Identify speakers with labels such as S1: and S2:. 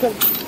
S1: 更。